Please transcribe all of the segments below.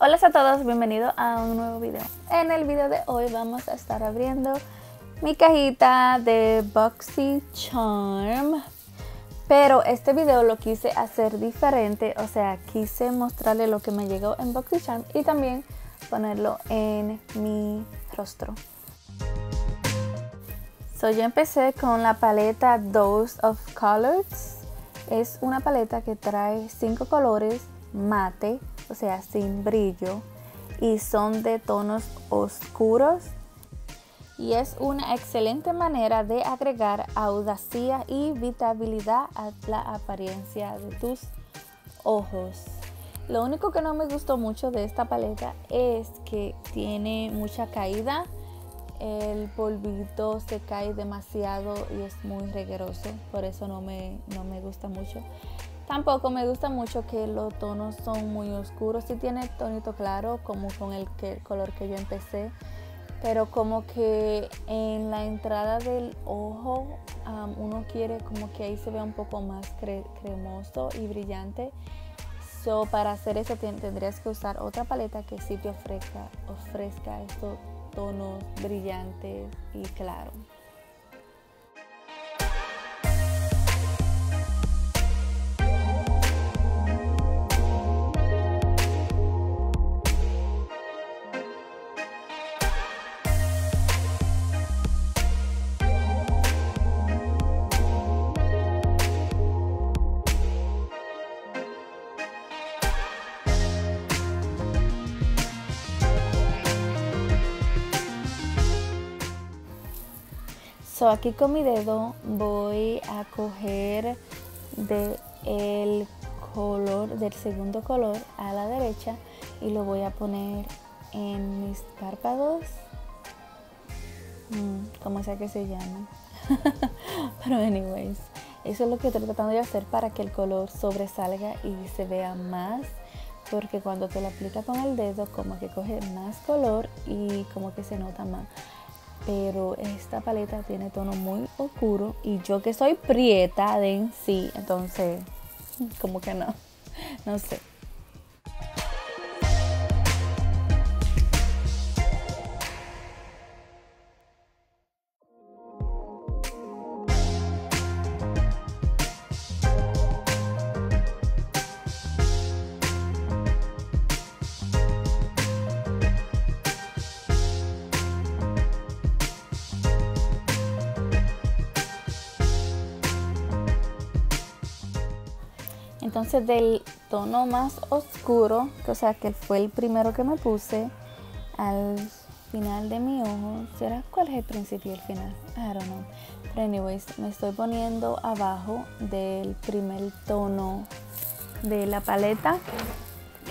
Hola a todos, bienvenidos a un nuevo video. En el video de hoy vamos a estar abriendo mi cajita de Boxy Charm. Pero este video lo quise hacer diferente, o sea, quise mostrarle lo que me llegó en Boxy Charm y también ponerlo en mi rostro. So, yo empecé con la paleta Dose of Colors. Es una paleta que trae cinco colores mate o sea, sin brillo y son de tonos oscuros y es una excelente manera de agregar audacia y vitabilidad a la apariencia de tus ojos. Lo único que no me gustó mucho de esta paleta es que tiene mucha caída. El polvito se cae demasiado y es muy regueroso, por eso no me, no me gusta mucho. Tampoco me gusta mucho que los tonos son muy oscuros. Sí tiene tonito claro, como con el, color que yo empecé. Pero como que en la entrada del ojo uno quiere como que ahí se vea un poco más cremoso y brillante. So, para hacer eso tendrías que usar otra paleta que sí te ofrezca, ofrezca estos tonos brillantes y claros. So aquí con mi dedo voy a coger de el color del segundo color a la derecha y lo voy a poner en mis párpados. Mm, como sea que se llama pero anyways eso es lo que estoy tratando de hacer para que el color sobresalga y se vea más porque cuando te lo aplicas con el dedo como que coge más color y como que se nota más pero esta paleta tiene tono muy oscuro y yo que soy prieta de en sí, entonces como que no, no sé. Entonces del tono más oscuro, o sea que fue el primero que me puse, al final de mi ojo, ¿será cuál es el principio y el final? I don't know. Pero anyways, me estoy poniendo abajo del primer tono de la paleta,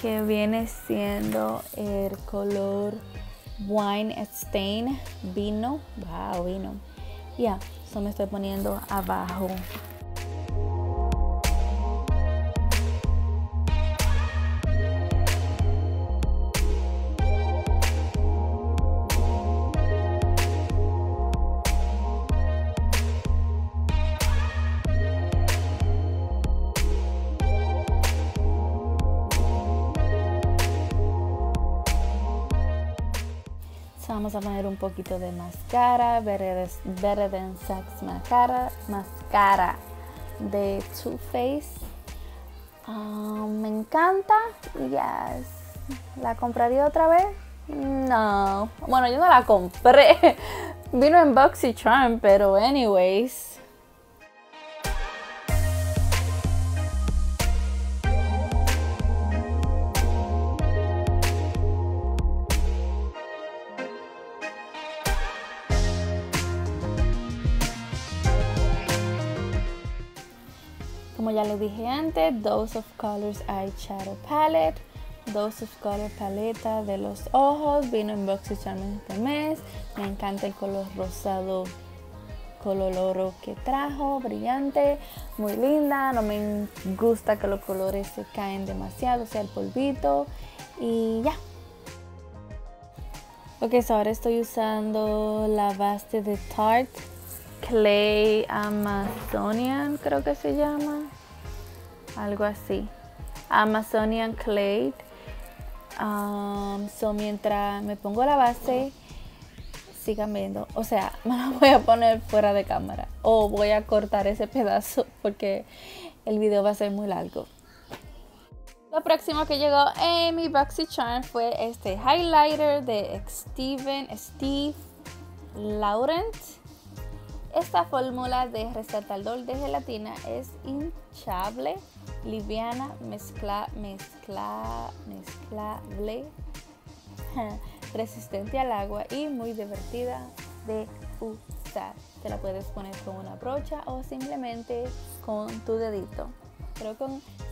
que viene siendo el color Wine Stain Vino. Wow, vino. Ya, eso me estoy poniendo abajo vamos a poner un poquito de máscara, Better, Than Sex máscara, máscara de Too Faced. Ah, me encanta. Yes. ¿La compraría otra vez? No. Bueno, yo no la compré. Vino en Boxy Charm, pero anyways. Como ya les dije antes, Dose of Colors Eyeshadow Palette, Dose of Color Paleta de los ojos, vino en Boxy Charm este mes, me encanta el color rosado color oro que trajo, brillante, muy linda, no me gusta que los colores se caen demasiado, o sea el polvito. Y ya. Ok, ahora estoy usando la base de Tarte Clay Amazonian, creo que se llama algo así. Amazonian Clay. So mientras me pongo la base, sigan viendo. O sea, me la voy a poner fuera de cámara. O voy a cortar ese pedazo porque el video va a ser muy largo. Lo próximo que llegó en mi Charm fue este highlighter de Steven Steve Laurent. Esta fórmula de resaltador de gelatina es hinchable, liviana, mezcla, mezcla, mezclable, resistente al agua y muy divertida de usar. Te la puedes poner con una brocha o simplemente con tu dedito. Creo que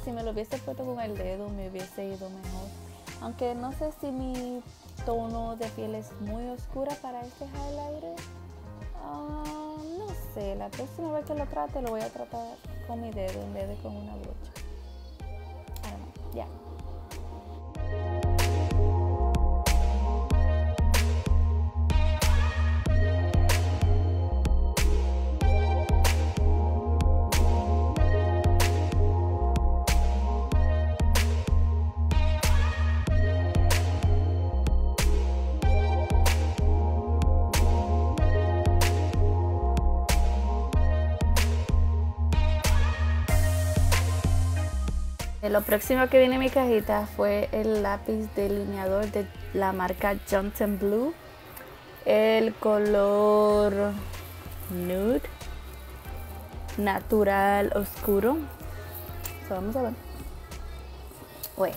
si me lo hubiese puesto con el dedo me hubiese ido mejor. Aunque no sé si mi tono de piel es muy oscura para este highlighter. Ah, no sé, la próxima vez que lo trate lo voy a tratar con mi dedo en vez de con una brocha. ya. Lo próximo que viene en mi cajita fue el lápiz delineador de la marca Johnson Blue. El color nude, natural, oscuro. vamos a ver. Wait,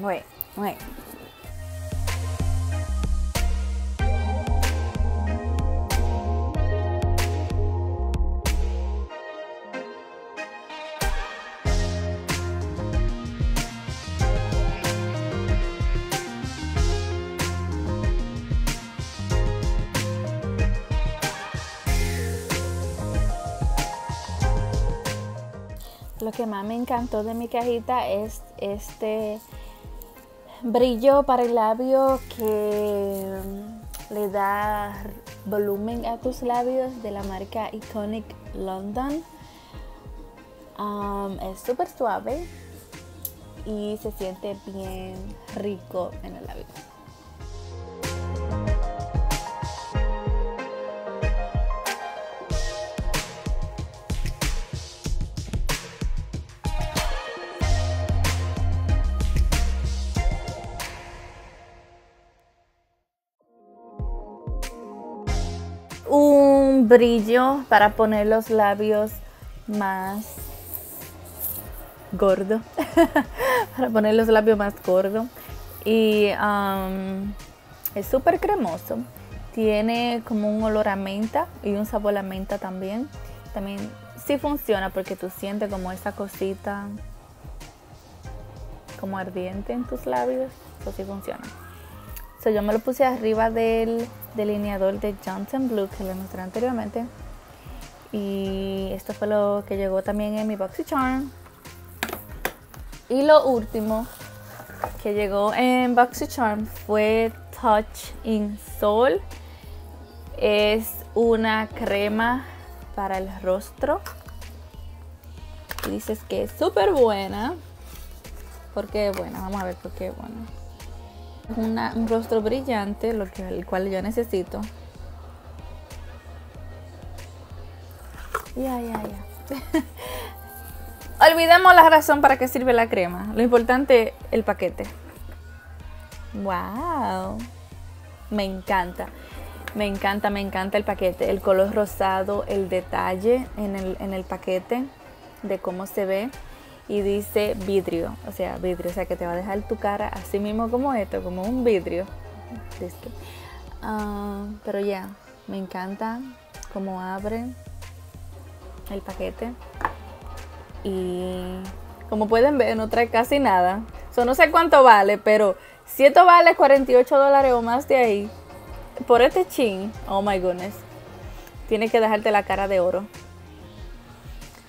wait, wait. Lo que más me encantó de mi cajita es este brillo para el labio que le da volumen a tus labios de la marca Iconic London. Um, es súper suave y se siente bien rico en el labio. Un brillo para poner los labios más gordo. Para poner los labios más gordos y um, es súper cremoso. Tiene como un olor a menta y un sabor a menta también. También sí funciona porque tú sientes como esa cosita como ardiente en tus labios. Eso sí funciona yo me lo puse arriba del delineador de Johnson Blue que le mostré anteriormente. Y esto fue lo que llegó también en mi Charm Y lo último que llegó en Charm fue Touch in Sol. Es una crema para el rostro. Dices que es súper buena. Porque buena, vamos a ver por qué buena un rostro brillante, lo que, el cual yo necesito. Ya, ya, ya. Olvidemos la razón para qué sirve la crema. Lo importante, el paquete. ¡Wow! Me encanta. Me encanta, me encanta el paquete. El color rosado, el detalle en el, en el paquete de cómo se ve y dice vidrio, o sea, vidrio, o sea que te va a dejar tu cara así mismo como esto, como un vidrio. Ah, pero ya, me encanta cómo abre el paquete y como pueden ver no trae casi nada. So, no sé cuánto vale, pero si esto vale 48 dólares o más de ahí, por este chin, oh my goodness, tiene que dejarte la cara de oro.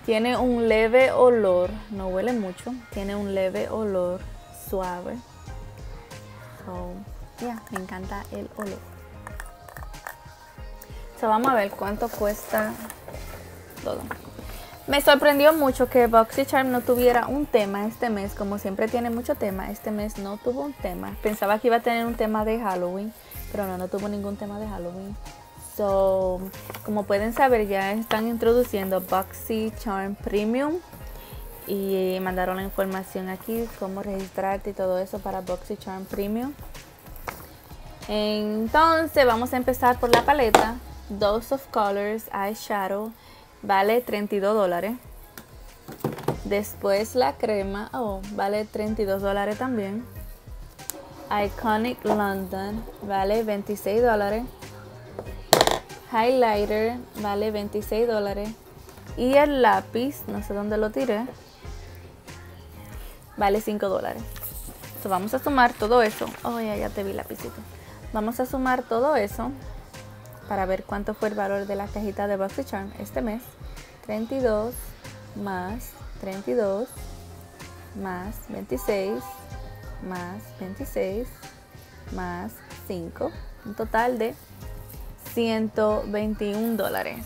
Tiene un leve olor, no huele mucho, tiene un leve olor suave. So, yeah, me encanta el olor. So, vamos a ver cuánto cuesta todo. Me sorprendió mucho que BoxyCharm no tuviera un tema este mes, como siempre tiene mucho tema. Este mes no tuvo un tema. Pensaba que iba a tener un tema de Halloween, pero no, no tuvo ningún tema de Halloween. So, como pueden saber, ya están introduciendo BoxyCharm Premium y mandaron la información aquí, cómo registrarte y todo eso para BoxyCharm Premium. Entonces, vamos a empezar por la paleta Dose of Colors Eyeshadow vale 32 dólares. Después la crema, oh, vale 32 dólares también. Iconic London vale 26 dólares. Highlighter vale 26 dólares. Y el lápiz, no sé dónde lo tiré, vale 5 dólares. vamos a sumar todo eso. Oh, ya, ya te vi lapicito. Vamos a sumar todo eso para ver cuánto fue el valor de la cajita de BoxyCharm este mes. 32 más 32 más 26 más 26 más 5. Un total de 121 dólares.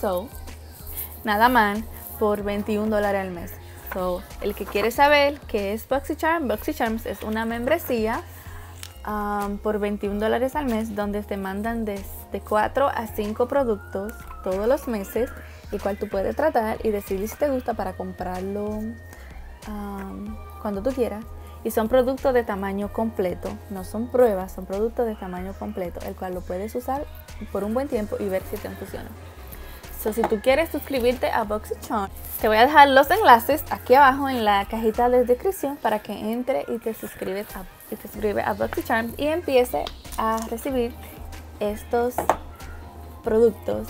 So, nada mal por 21 dólares al mes. So, el que quiere saber qué es BoxyCharm, BoxyCharms es una membresía por 21 dólares al mes donde te mandan de, 4 a 5 productos todos los meses y cual tú puedes tratar y decidir si te gusta para comprarlo cuando tú quieras. Y son productos de tamaño completo, no son pruebas, son productos de tamaño completo, el cual lo puedes usar por un buen tiempo y ver si te funciona. So, si tú quieres suscribirte a BoxyCharm, te voy a dejar los enlaces aquí abajo en la cajita de descripción para que entre y te suscribes a y te suscribe a BoxyCharm y empiece a recibir estos productos.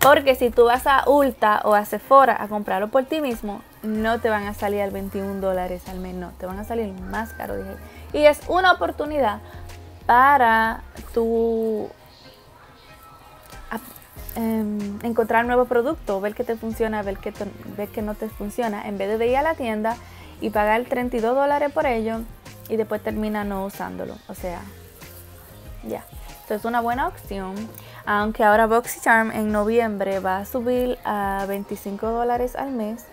Porque si tú vas a Ulta o a Sephora a comprarlo por ti mismo, no te van a salir al 21 dólares al mes, no, te van a salir más caro. Y es una oportunidad para tu em, encontrar nuevo producto, ver que te funciona, ver que, ver que no te funciona, en vez de ir a la tienda y pagar 32 dólares por ello, y después termina no usándolo. O sea, ya. Esto es una buena opción. Aunque ahora BoxyCharm en noviembre va a subir a 25 dólares al mes.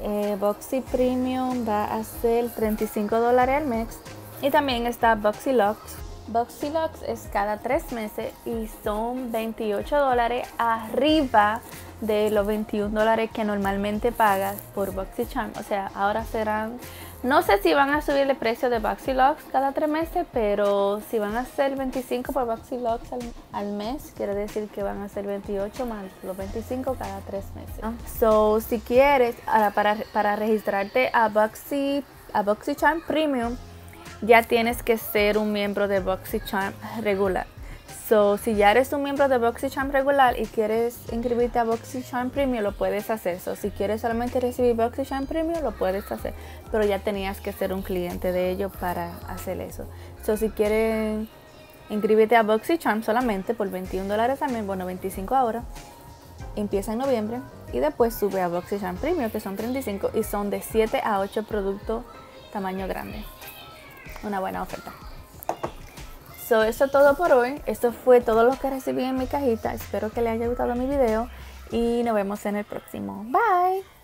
Eh, Boxy Premium va a ser 35 dólares al mes. Y también está BoxyLux. BoxyLux es cada tres meses y son 28 dólares arriba de los 21 dólares que normalmente pagas por BoxyCharm. O sea, ahora serán no sé si van a subir el precio de BoxyLux cada tres meses, pero si van a ser 25 por BoxyLux al, al mes, quiere decir que van a ser 28 más los 25 cada tres meses. So, si quieres, para, para registrarte a Boxy, a Premium, ya tienes que ser un miembro de BoxyCharm regular. So, si ya eres un miembro de BoxyCharm regular y quieres inscribirte a BoxyCharm Premium, lo puedes hacer. So, si quieres solamente recibir BoxyCharm Premium, lo puedes hacer. Pero ya tenías que ser un cliente de ellos para hacer eso. So, si quieres inscribirte a BoxyCharm solamente por 21 dólares mes, bueno, 25 ahora, empieza en noviembre y después sube a BoxyCharm Premium, que son 35 y son de 7 a 8 productos tamaño grande. Una buena oferta. So, eso es todo por hoy. Esto fue todo lo que recibí en mi cajita. Espero que les haya gustado mi video y nos vemos en el próximo. Bye.